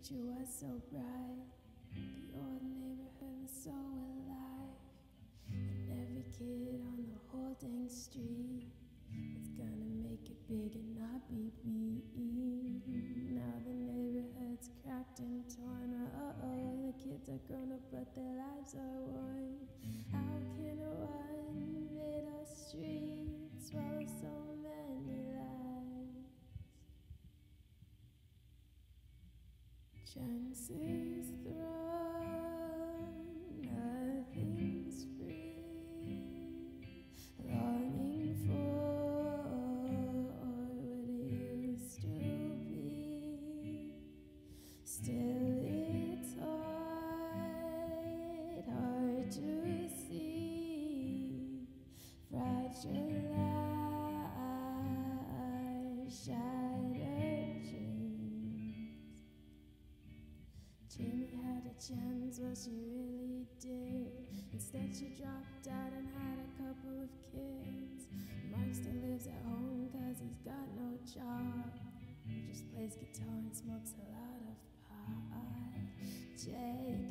future was so bright. The old neighborhood was so alive. And every kid on the whole dang street was gonna make it big and not be beat. Now the neighborhood's cracked and torn. Uh oh, the kids are grown up, but their lives are worn. Chances thrown, nothing's free. Longing for what used to be. Still, it's hard, hard to see. Fragile chance, well, she really did. Instead, she dropped out and had a couple of kids. Mark still lives at home cause he's got no job. He just plays guitar and smokes a lot of pot. Jacob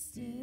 still